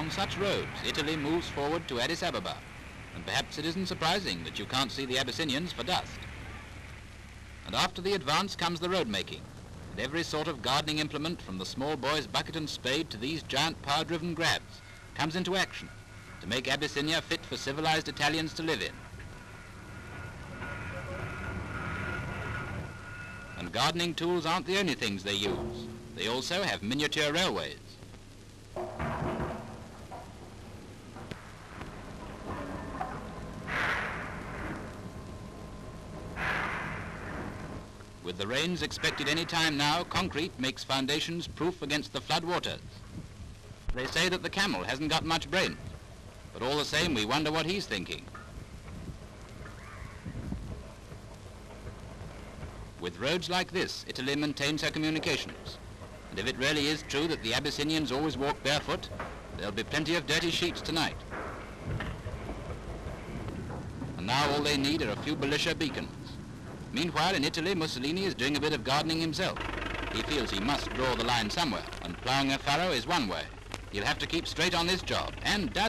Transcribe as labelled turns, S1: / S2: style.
S1: Along such roads, Italy moves forward to Addis Ababa, and perhaps it isn't surprising that you can't see the Abyssinians for dust. And after the advance comes the road making, and every sort of gardening implement from the small boy's bucket and spade to these giant power-driven grabs comes into action to make Abyssinia fit for civilized Italians to live in. And gardening tools aren't the only things they use. They also have miniature railways. With the rains expected any time now, concrete makes foundations proof against the flood waters. They say that the camel hasn't got much brain, but all the same we wonder what he's thinking. With roads like this, Italy maintains her communications. And if it really is true that the Abyssinians always walk barefoot, there'll be plenty of dirty sheets tonight. And now all they need are a few Belisha beacons. Meanwhile, in Italy, Mussolini is doing a bit of gardening himself. He feels he must draw the line somewhere, and ploughing a furrow is one way. He'll have to keep straight on this job, and does